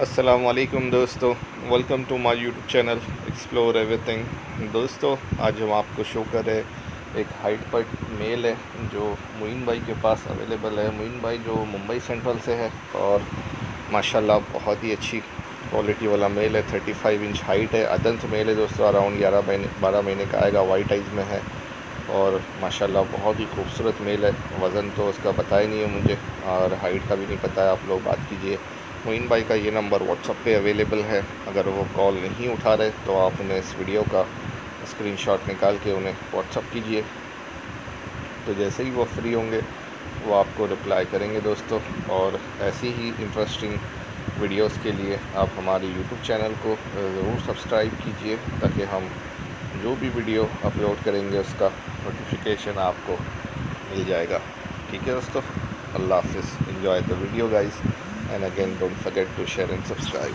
अस्सलाम वालेकुम दोस्तों. Welcome to my YouTube channel explore everything दोस्तों, आज हम आपको शो कर रहे एक हाइट पर मेल है, जो मुइन भाई के पास अवेलेबल है. मुइन भाई जो मुंबई सेंट्रल से है और माशाल्लाह बहुत ही अच्छी क्वालिटी वाला मेल है. 35 इंच हाइट है. अदंत मेल है दोस्तों अराउंड ग्यारह महीने, बारह महीने का आएगा. वाइट आइज़ में है और माशाल्लाह बहुत ही खूबसूरत मेल है. वज़न तो उसका पता ही नहीं है मुझे और हाइट का भी नहीं पता है. आप लोग बात कीजिए. मोइन भाई का ये नंबर व्हाट्सअप पे अवेलेबल है। अगर वो कॉल नहीं उठा रहे तो आप उन्हें इस वीडियो का स्क्रीनशॉट निकाल के उन्हें व्हाट्सअप कीजिए। तो जैसे ही वो फ्री होंगे, वो आपको रिप्लाई करेंगे दोस्तों। और ऐसी ही इंटरेस्टिंग वीडियोस के लिए आप हमारे यूट्यूब चैनल को ज़रूर सब्सक्राइब कीजिए, ताकि हम जो भी वीडियो अपलोड करेंगे, उसका नोटिफिकेशन आपको मिल जाएगा। ठीक है दोस्तों? अल्लाह हाफिज़। Enjoy the video guys and again don't forget to share and subscribe